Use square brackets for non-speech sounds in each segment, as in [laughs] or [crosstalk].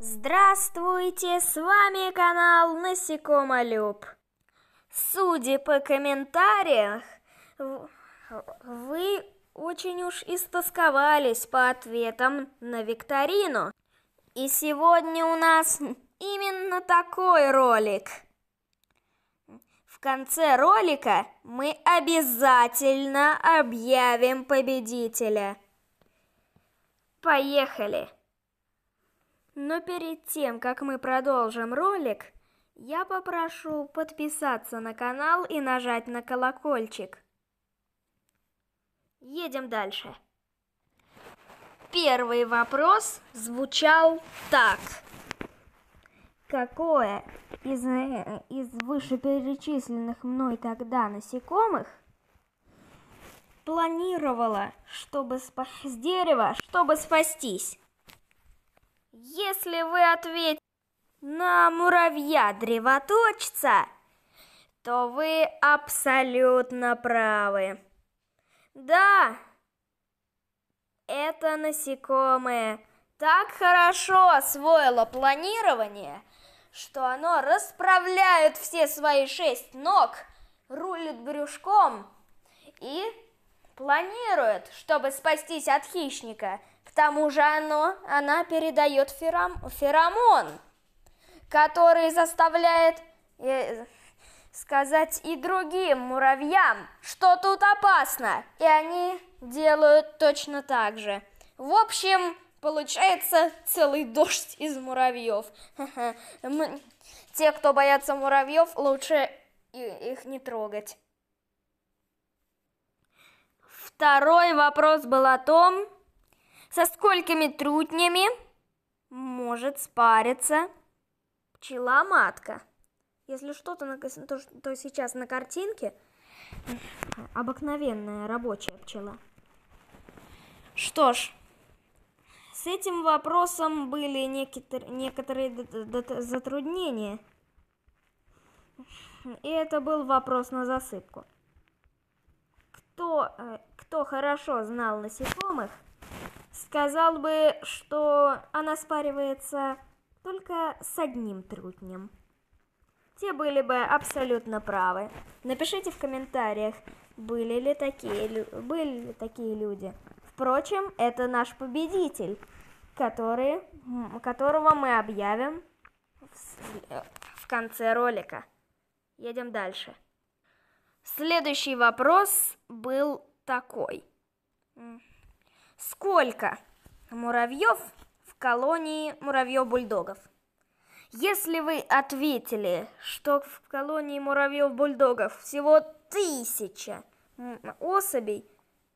Здравствуйте, с вами канал Насекомолюб. Судя по комментариям, вы очень уж истосковались по ответам на викторину. И сегодня у нас именно такой ролик. В конце ролика мы обязательно объявим победителя. Поехали! Но перед тем, как мы продолжим ролик, я попрошу подписаться на канал и нажать на колокольчик. Едем дальше. Первый вопрос звучал так. Какое из, э, из вышеперечисленных мной тогда насекомых планировала, чтобы спа с дерева, чтобы спастись? Если вы ответите на муравья-древоточца, то вы абсолютно правы. Да, это насекомое так хорошо освоило планирование, что оно расправляет все свои шесть ног, рулит брюшком и планирует, чтобы спастись от хищника – тому же оно, она передает фером, феромон, который заставляет э, сказать и другим муравьям, что тут опасно, и они делают точно так же. В общем, получается целый дождь из муравьев. [laughs] Те, кто боятся муравьев, лучше их не трогать. Второй вопрос был о том, со сколькими трутнями может спариться пчела-матка? Если что-то, на, то, то сейчас на картинке обыкновенная рабочая пчела. Что ж, с этим вопросом были некоторые, некоторые затруднения. И это был вопрос на засыпку. Кто, э, кто хорошо знал насекомых, сказал бы, что она спаривается только с одним трутнем. Те были бы абсолютно правы. Напишите в комментариях, были ли такие, были ли такие люди. Впрочем, это наш победитель, который, которого мы объявим в, в конце ролика. Едем дальше. Следующий вопрос был такой. Сколько муравьев в колонии муравьев-бульдогов? Если вы ответили, что в колонии муравьев-бульдогов всего тысяча особей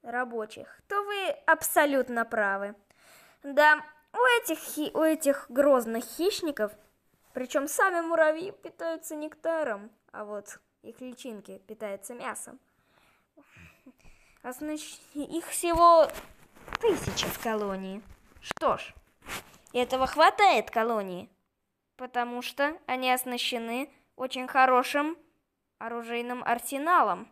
рабочих, то вы абсолютно правы. Да, у этих, у этих грозных хищников, причем сами муравьи питаются нектаром, а вот их личинки питаются мясом. Их всего тысячи в колонии. Что ж, этого хватает колонии, потому что они оснащены очень хорошим оружейным арсеналом.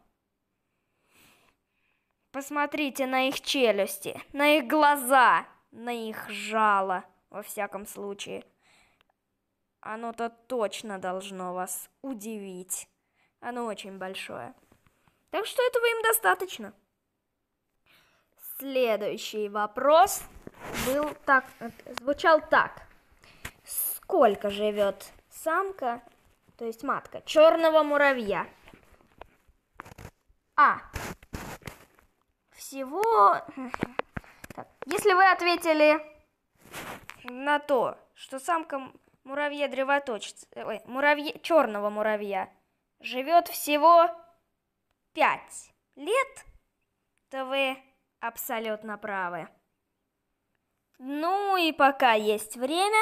Посмотрите на их челюсти, на их глаза, на их жало, во всяком случае. Оно-то точно должно вас удивить. Оно очень большое. Так что этого им достаточно. Следующий вопрос был так, звучал так. Сколько живет самка, то есть матка, черного муравья? А. Всего... [laughs] Так, если вы ответили на то, что самка муравья древоточец, ой, муравья, черного муравья живет всего 5 лет, то вы абсолютно правы. Ну и пока есть время,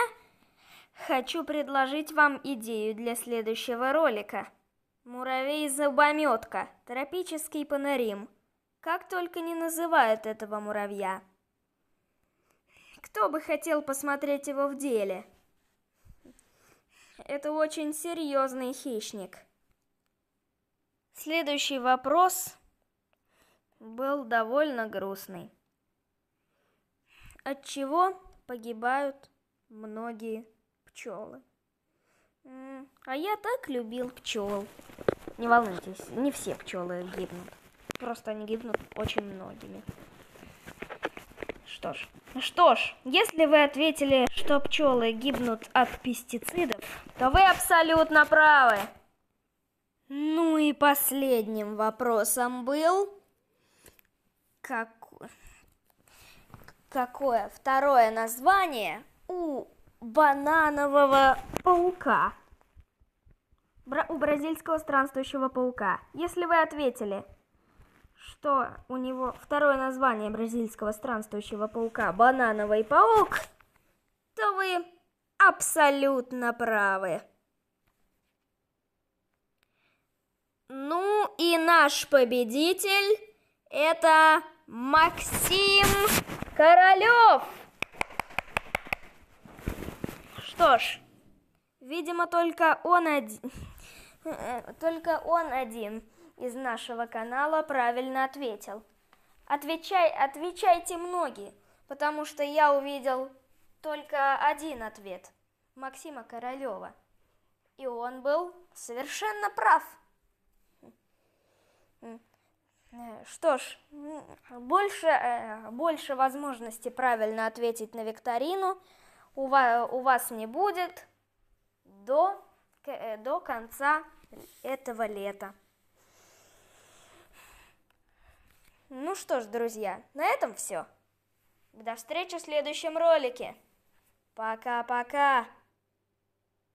хочу предложить вам идею для следующего ролика. Муравей-зубометка, тропический панорим. Как только не называют этого муравья. Кто бы хотел посмотреть его в деле? Это очень серьезный хищник. Следующий вопрос был довольно грустный. От чего погибают многие пчелы. А я так любил пчел. Не волнуйтесь, не все пчелы гибнут. Просто они гибнут очень многими. Что ж, что ж, если вы ответили, что пчелы гибнут от пестицидов, то вы абсолютно правы. Ну и последним вопросом был, какое, какое второе название у бананового паука? у бразильского странствующего паука. Если вы ответили, что у него второе название бразильского странствующего паука банановый паук, то вы абсолютно правы. Ну и наш победитель это Максим Королёв. Что ж, видимо, только он один, [laughs] только он один из нашего канала правильно ответил. Отвечай, отвечайте многие, потому что я увидел только один ответ Максима Королева. И он был совершенно прав. Что ж, больше, э, больше возможности правильно ответить на викторину у вас, у вас не будет до, э, до конца этого лета. Ну что ж, друзья, на этом все. До встречи в следующем ролике. Пока-пока.